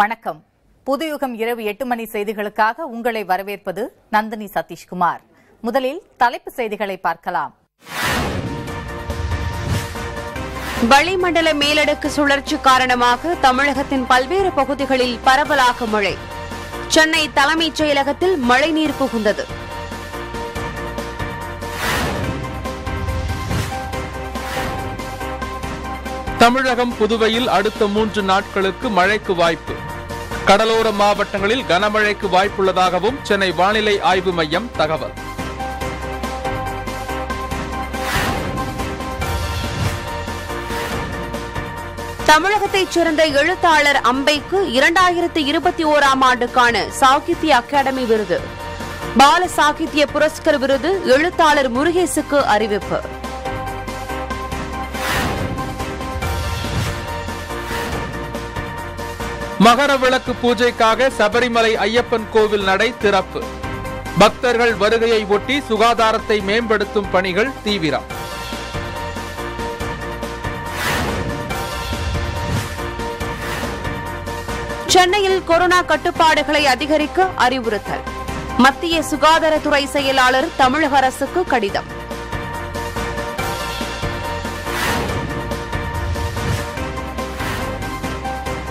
வணக்கம். புதுயுகம் இரவு எட்டு மணி செய்திகளுக்காக உங்களை வரவேற்பது நந்தினி சதீஷ்குமார். முதலில் தலைப்புச் செய்திகளை பார்க்கலாம். வளிமண்டல மேலடுக்கு சுழற்சி காரணமாக தமிழகத்தின் பல்வேறு பகுதிகளில் பரவலாக மழை. சென்னை தலைமைச் செயலகத்தில் மழைநீர் புகுந்தது. தமிழகம் புதுவையில் அடுத்த மூன்று நாட்களுக்கு மழைக்கு வாய்ப்பு. கடலோர மாவட்டங்களில் கனமழைக்கு வாய்ப்புள்ளதாகவும் சென்னை வானிலை ஆய்வு மையம் தகவல். தமிழகத்தைச் சேர்ந்த எழுத்தாளர் அம்பைக்கு இரண்டாயிரத்து இருபத்தி ஓராம் ஆண்டுக்கான சாகித்ய அகாடமி விருது. பால சாகித்ய புரஸ்கர் விருது எழுத்தாளர் முருகேசுக்கு அறிவிப்பு. மகர விளக்கு பூஜைக்காக சபரிமலை ஐயப்பன் கோவில் நடை திறப்பு. பக்தர்கள் வருகையை ஒட்டி சுகாதாரத்தை மேம்படுத்தும் பணிகள் தீவிரம். சென்னையில் கொரோனா கட்டுப்பாடுகளை அதிகரிக்க அறிவுறுத்தல். மத்திய சுகாதாரத்துறை செயலாளர் தமிழக அரசுக்கு கடிதம்.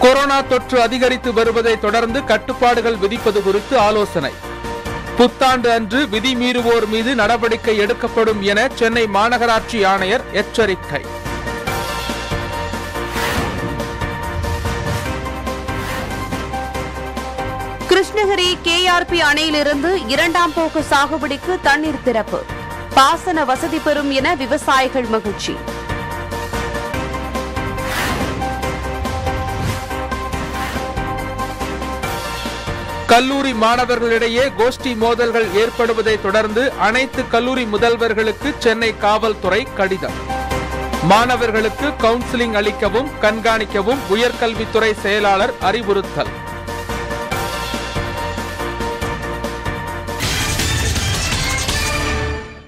கொரோனா தொற்று அதிகரித்து வருவதை தொடர்ந்து கட்டுப்பாடுகள் விதிப்பது குறித்து ஆலோசனை. புத்தாண்டு அன்று விதி மீறுவோர் மீது நடவடிக்கை எடுக்கப்படும் என சென்னை மாநகராட்சி ஆணையர் எச்சரிக்கை. கிருஷ்ணகிரி கேஆர்பி அணையிலிருந்து இரண்டாம் போக்கு சாகுபடிக்கு தண்ணீர் திறப்பு. பாசன வசதி பெறும் என விவசாயிகள் மகிழ்ச்சி. கல்லூரி மாணவர்களிடையே கோஷ்டி மோதல்கள் ஏற்படுவதை தொடர்ந்து அனைத்து கல்லூரி முதல்வர்களுக்கு சென்னை காவல்துறை கடிதம். மாணவர்களுக்கு கவுன்சிலிங் அளிக்கவும் கண்காணிக்கவும் உயர்கல்வித்துறை செயலாளர் அறிவுறுத்தல்.